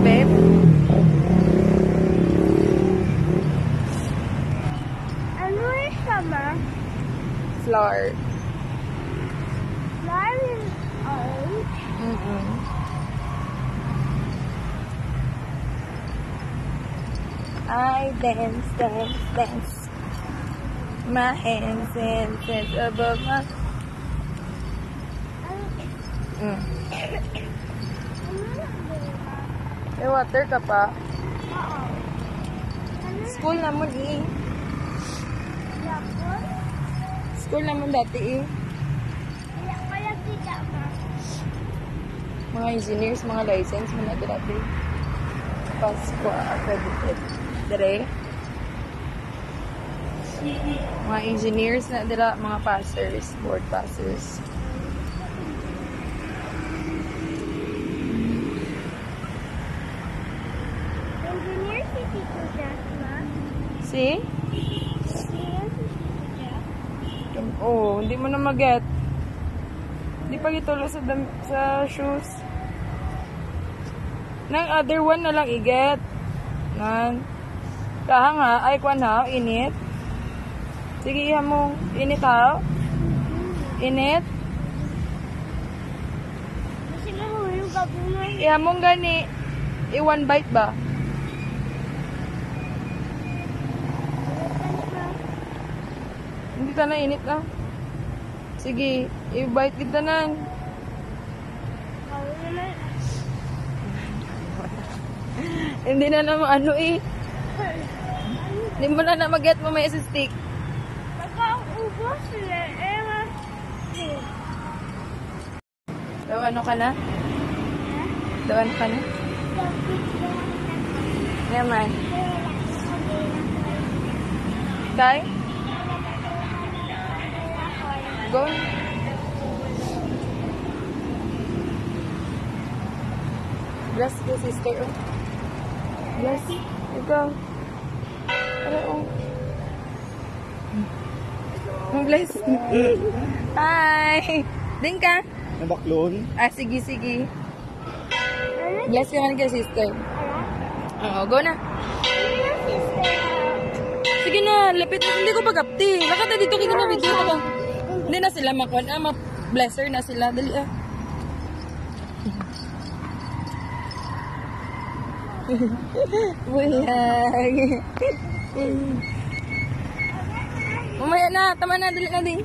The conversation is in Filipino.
babe. Ano yung sama? Flower. Flower is orange? Mm-mm. I dance, dance, dance. My hands, hands, hands above my... Mm. May water ka pa. Oo. School na mo. Yapon? School na mo dati eh. Kita, ma. Mga engineers, mga license, mga dati. Pasko accredited. Dire. Mga engineers na dira, mga passers, board passers. See? Oh, hindi mo na mag-get. Hindi pa gitulo sa, sa shoes. Nang other one na lang i-get. Nan. Kahang ha, ay kwan ha, init. Sige, iha mo. Init ha. Init. Iha mong gani. I-one bite ba? Hindi ka na init na. Sige, i-bite kita na. Ako naman. Hindi na naman ano eh. Hindi mo na na mag-get mo may stick. Pagka-ubos na, eh. So, ano ka na? So, ano ka na? Naman. Kay? Go. Bless you, sister. Oh. Bless. Ikaw. Ano, oh. Oh, bless. Hi. Din ka? Nabaklon? Ah, sige, sige. Bless ka man kay sister. Oo, go na. Sige na, lipit na. Hindi ko pagkapti. Lakata dito kita na video ko. Hindi na sila makuha. Ah, ma-blesser na sila. Dali ah. Buyag. Mamaya na, tama na, dali na din.